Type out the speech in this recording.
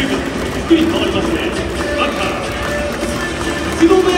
ゆっくり変わりまして、バッー、